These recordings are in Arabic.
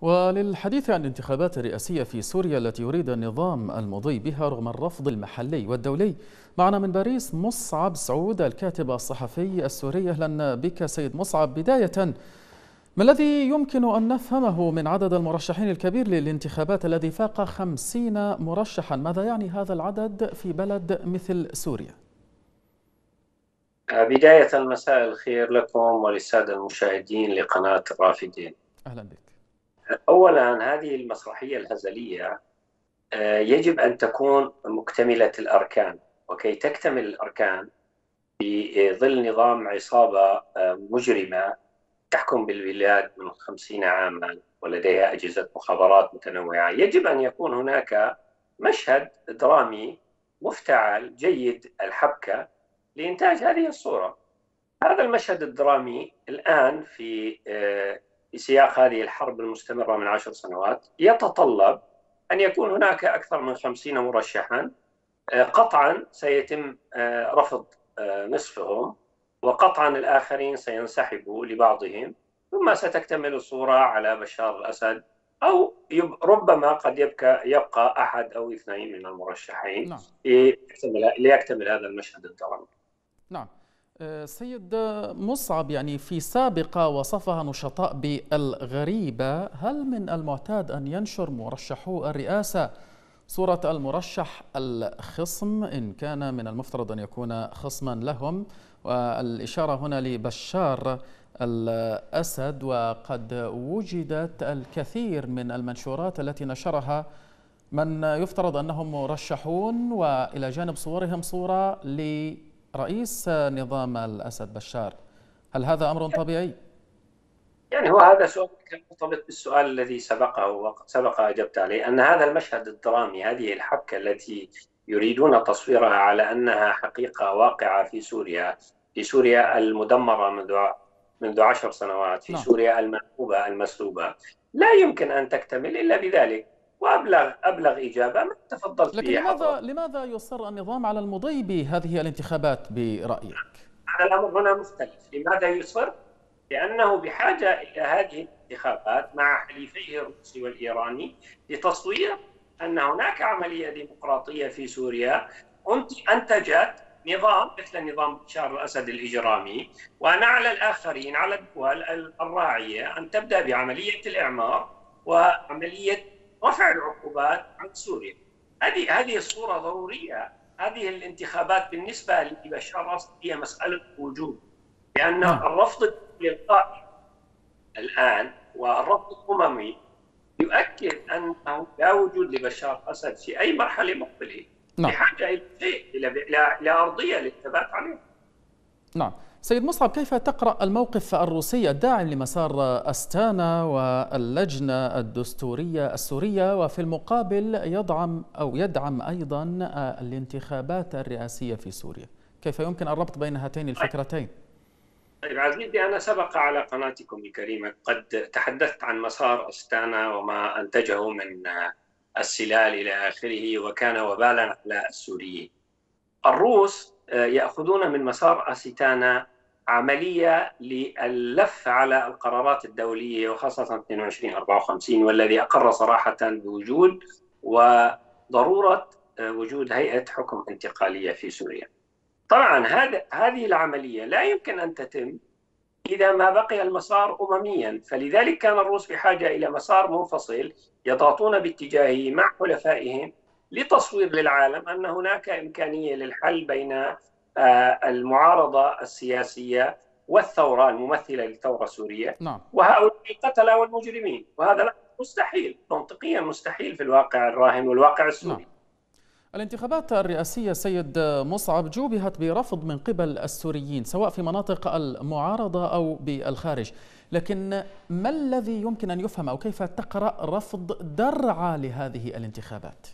وللحديث عن الانتخابات الرئاسية في سوريا التي يريد النظام المضي بها رغم الرفض المحلي والدولي معنا من باريس مصعب سعود الكاتب الصحفي السوري. أهلا بك سيد مصعب. بداية ما الذي يمكن أن نفهمه من عدد المرشحين الكبير للانتخابات الذي فاق خمسين مرشحا؟ ماذا يعني هذا العدد في بلد مثل سوريا؟ بداية مساء الخير لكم وللسادة المشاهدين لقناة الرافدين أهلا بك. اولا هذه المسرحية الهزليه آه، يجب أن تكون مكتملة الأركان. وكي تكتمل الأركان في ظل نظام عصابة آه، مجرمة تحكم بالبلاد من خمسين عاما ولديها أجهزة مخابرات متنوعة. يجب أن يكون هناك مشهد درامي مفتعل جيد الحبكة لإنتاج هذه الصورة. هذا المشهد الدرامي الآن في آه، في سياق هذه الحرب المستمرة من عشر سنوات يتطلب أن يكون هناك أكثر من خمسين مرشحا آه، قطعا سيتم آه، رفض آه، نصفهم وقطعا الآخرين سينسحبوا لبعضهم ثم ستكتمل الصورة على بشار الأسد أو ربما قد يبقى يبقى أحد أو اثنين من المرشحين نعم. ليكتمل هذا المشهد الدرامي نعم سيد مصعب يعني في سابقة وصفها نشطاء بالغريبة هل من المعتاد أن ينشر مرشحو الرئاسة صورة المرشح الخصم؟ إن كان من المفترض أن يكون خصما لهم. والإشارة هنا لبشار الأسد وقد وجدت الكثير من المنشورات التي نشرها من يفترض أنهم مرشحون وإلى جانب صورهم صورة ل رئيس نظام الأسد بشار هل هذا أمر طبيعي؟ يعني هو هذا سؤال مرتبط بالسؤال الذي سبقه سبق أجبت عليه أن هذا المشهد الدرامي هذه الحبكة التي يريدون تصويرها على أنها حقيقة واقعة في سوريا في سوريا المدمرة منذ منذ عشر سنوات في نعم. سوريا المنكوبة المسلوبة لا يمكن أن تكتمل إلا بذلك وأبلغ أبلغ إجابة ما تفضلت لكن لماذا لماذذا يصر النظام على المضي بهذه الانتخابات برأيك؟ الأمر هنا مختلف، لماذا يصر؟ لأنه بحاجة إلى هذه الانتخابات مع حليفيه الروسي والإيراني لتصوير أن هناك عملية ديمقراطية في سوريا انتجت نظام مثل نظام بشار الأسد الإجرامي وان على الآخرين على الدول الراعية أن تبدأ بعملية الإعمار وعملية رفع العقوبات عن سوريا. هذه هذه الصورة ضرورية. هذه الانتخابات بالنسبة لبشار الاسد هي مسألة وجود لأن نعم. الرفض الالقائي الآن والرفض الأممي يؤكد أنه لا وجود لبشار الأسد في أي مرحلة مقبلة. نعم. بحاجة إلى شيء إلى أرضية للثبات عليه. نعم. سيد مصعب كيف تقرأ الموقف الروسي الداعم لمسار أستانا واللجنة الدستورية السورية؟ وفي المقابل يدعم أو يدعم أيضا الانتخابات الرئاسية في سوريا. كيف يمكن الربط بين هاتين الفكرتين؟ طيب عزيزي أنا سبق على قناتكم الكريمة قد تحدثت عن مسار أستانا وما أنتجه من السلال إلى آخره وكان وبالا على السوريين. الروس يأخذون من مسار اسيتانا عملية للف على القرارات الدولية وخاصة 2254 والذي أقر صراحة بوجود وضرورة وجود هيئة حكم انتقالية في سوريا. طبعا هذا هذه العملية لا يمكن أن تتم إذا ما بقي المسار امميا، فلذلك كان الروس بحاجة إلى مسار منفصل يضغطون باتجاهه مع حلفائهم لتصوير للعالم أن هناك إمكانية للحل بين آه، المعارضة السياسية والثورة الممثلة للثورة السورية نعم. وهؤلاء القتلة والمجرمين وهذا مستحيل منطقيا مستحيل في الواقع الراهن والواقع السوري نعم. الانتخابات الرئاسية سيد مصعب جوبهت برفض من قبل السوريين سواء في مناطق المعارضة أو بالخارج لكن ما الذي يمكن أن يفهم أو كيف تقرأ رفض درعا لهذه الانتخابات؟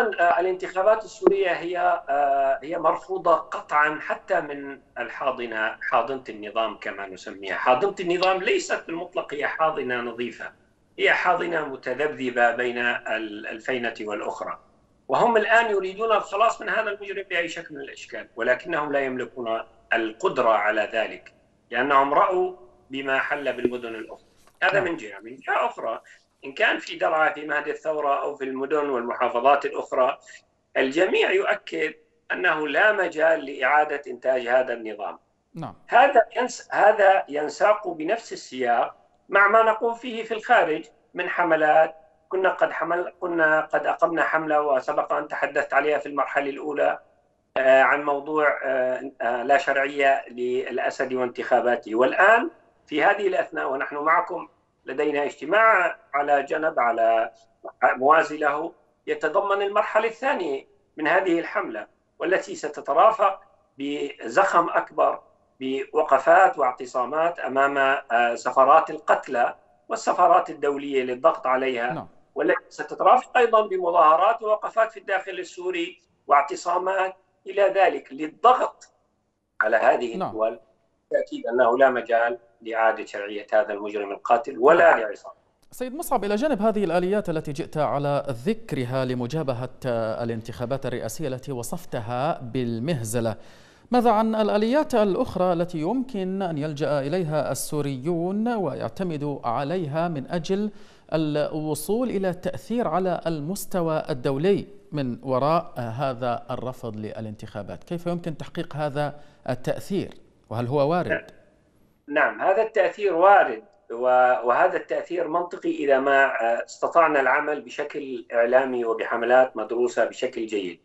آه، الانتخابات السورية هي آه، هي مرفوضة قطعا حتى من الحاضنة حاضنة النظام كما نسميها، حاضنة النظام ليست بالمطلق هي حاضنة نظيفة، هي حاضنة متذبذبة بين الفينة والأخرى. وهم الآن يريدون الخلاص من هذا المجرم بأي شكل من الأشكال، ولكنهم لا يملكون القدرة على ذلك، لأنهم رأوا بما حل بالمدن الأخرى. هذا من جهة، من جهة أخرى إن كان في درعا في مهد الثورة أو في المدن والمحافظات الأخرى الجميع يؤكد أنه لا مجال لإعادة إنتاج هذا النظام. نعم. هذا ينس هذا ينساق بنفس السياق مع ما نقوم فيه في الخارج من حملات كنا قد حمل كنا قد أقمنا حملة وسبق أن تحدثت عليها في المرحلة الأولى آه، عن موضوع آه، آه، لا شرعية للأسد وانتخاباته والآن في هذه الأثناء ونحن معكم لدينا اجتماع على جنب على موازي له يتضمن المرحلة الثانية من هذه الحملة والتي ستترافق بزخم أكبر بوقفات واعتصامات أمام سفرات القتلى والسفارات الدولية للضغط عليها نعم. والتي ستترافق أيضا بمظاهرات ووقفات في الداخل السوري واعتصامات إلى ذلك للضغط على هذه نعم. الدول تاكيد انه لا مجال لإعادة شرعية هذا المجرم القاتل ولا نعم. لعصابة سيد مصعب إلى جانب هذه الآليات التي جئت على ذكرها لمجابهة الانتخابات الرئاسية التي وصفتها بالمهزلة ماذا عن الآليات الأخرى التي يمكن أن يلجأ إليها السوريون ويعتمدوا عليها من أجل الوصول إلى التأثير على المستوى الدولي من وراء هذا الرفض للانتخابات كيف يمكن تحقيق هذا التأثير وهل هو وارد؟ نعم هذا التأثير وارد وهذا التأثير منطقي إذا ما استطعنا العمل بشكل إعلامي وبحملات مدروسة بشكل جيد.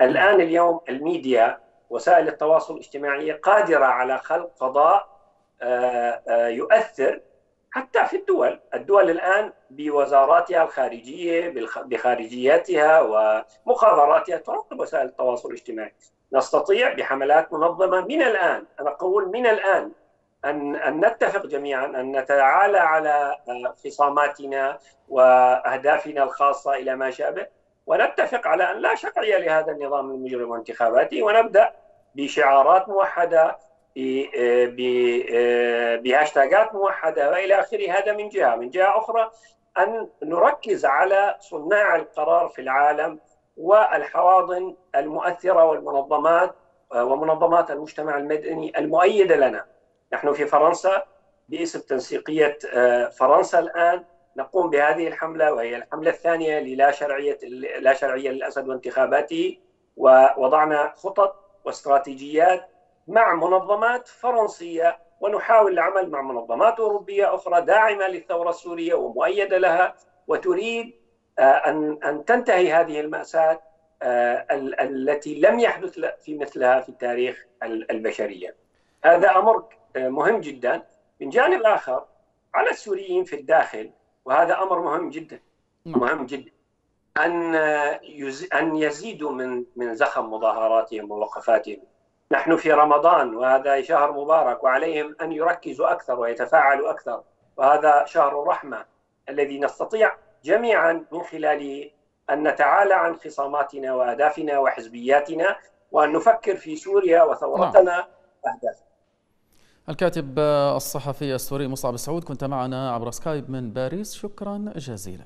الآن اليوم الميديا وسائل التواصل الاجتماعي قادرة على خلق فضاء آه، آه، يؤثر حتى في الدول. الدول الآن بوزاراتها الخارجية بخارجياتها ومخابراتها تراقب وسائل التواصل الاجتماعي. نستطيع بحملات منظمة من الآن أنا أقول من الآن أن أن نتفق جميعا أن نتعالى على آه، خصاماتنا وأهدافنا الخاصة إلى ما شابه ونتفق على أن لا شرعية لهذا النظام المجرم وانتخاباته ونبدأ بشعارات موحدة بهاشتاجات موحدة وإلى آخره. هذا من جهة. من جهة أخرى أن نركز على صناع القرار في العالم والحواضن المؤثرة والمنظمات ومنظمات المجتمع المدني المؤيدة لنا. نحن في فرنسا باسم تنسيقية آه، فرنسا الآن نقوم بهذه الحملة وهي الحملة الثانية للا شرعية لا شرعية للأسد وانتخاباته ووضعنا خطط واستراتيجيات مع منظمات فرنسية ونحاول العمل مع منظمات أوروبية أخرى داعمة للثورة السورية ومؤيدة لها وتريد آه، أن أن تنتهي هذه المأساة آه، التي لم يحدث في مثلها في التاريخ البشرية. هذا أمر آه، مهم جدا. من جانب آخر على السوريين في الداخل وهذا أمر مهم جدا نعم. مهم جدا أن أن يزيدوا من من زخم مظاهراتهم ووقفاتهم نحن في رمضان وهذا شهر مبارك وعليهم أن يركزوا أكثر ويتفاعلوا أكثر وهذا شهر الرحمة الذي نستطيع جميعا من خلاله أن نتعالى عن خصاماتنا وأهدافنا وحزبياتنا وأن نفكر في سوريا وثورتنا نعم. الكاتب الصحفي السوري مصعب السعود كنت معنا عبر سكايب من باريس. شكرا جزيلا.